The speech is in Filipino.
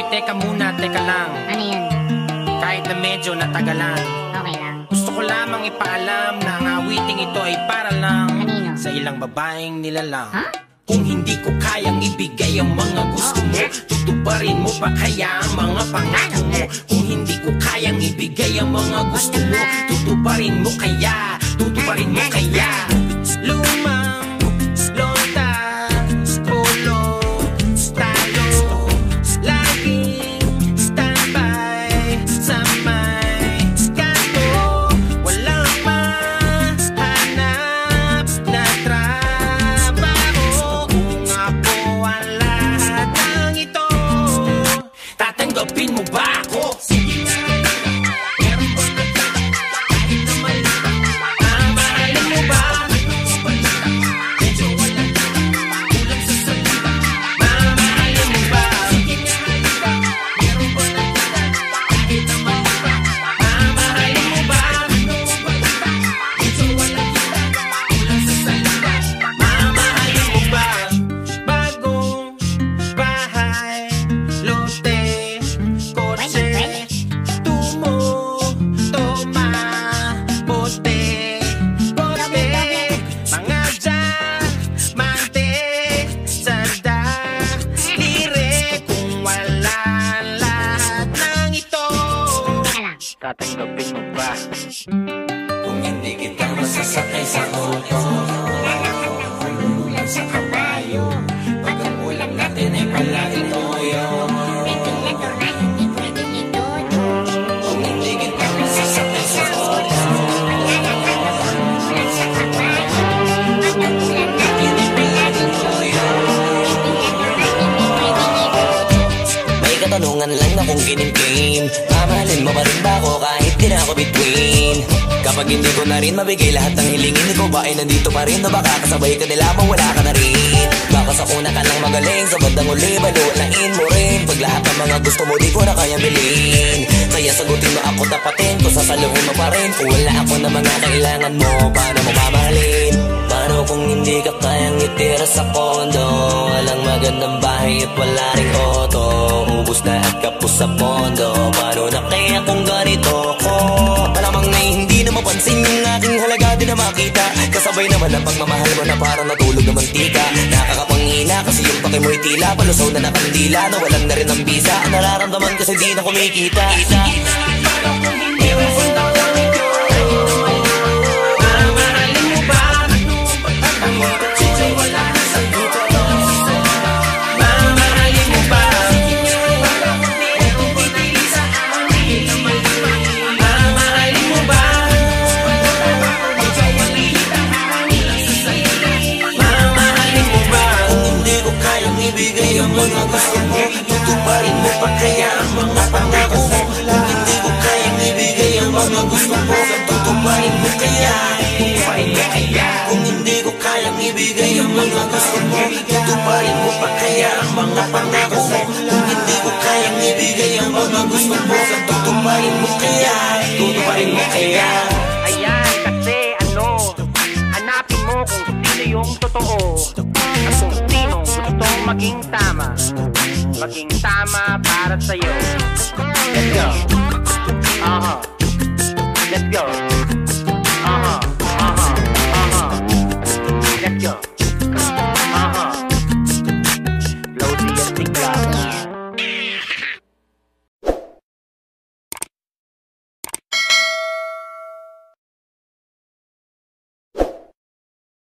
Abay, teka muna, teka lang. Ano yun? Kahit na medyo natagalan. Okay lang. Gusto ko lamang ipaalam na ang awiting ito ay para lang Kanino? sa ilang babaeng nilalang. Ha? Kung hindi ko kayang ibigay ang mga gusto mo Tutuparin mo pa kaya ang mga pangako mo Kung hindi ko kayang ibigay ang mga gusto mo Tutuparin mo kaya, tutuparin mo kaya Tatanggapin mo ba ako? Tatanggapin mo ba? Kung hindi kita masasakay sa auto katanungan lang na kung kinimkim Mamahalin mo pa rin ba ako kahit di na ako between? Kapag hindi ko na rin mabigay lahat ng hilingin Ikaw ba ay nandito pa rin? O baka kasabay ka nila mawala ka na rin? Baka sa una ka lang magaling sa bandang uli Baluanain mo rin. Pag lahat ng mga gusto mo di ko na kayang bilhin. Kaya sagutin mo ako tapatin Kung sasaluhin mo pa rin. Kung wala ako na mga kailangan mo Paano mo mamahalin? Kung hindi ka kayang itira sa kondo Walang magandang bahay at wala ring auto Ubus na at kapos sa pondo. Paano na kaya kung ganito ko Malamang na hindi na mapansin yung aking halaga di na makita. Kasabay naman ang pagmamahal mo na parang natulog na mantika. Nakakapangina kasi yung pake mo'y tila. Palusaw na nakandila na walang na rin ang bisa. Nararamdaman kasi di na kumikita. Paano kung hindi mo sundan ibigay ang mga gusto mo Tutuparin mo pa kaya ang mga pangako mo? Kung hindi ko kayang ibigay ang mga gusto mo Tutuparin mo kaya. Tutuparin mo kaya. Ayan, kasi ano, hanapin mo kung sino yung totoo. At kung sino gustong maging tama. Maging tama para sa'yo. Let's go.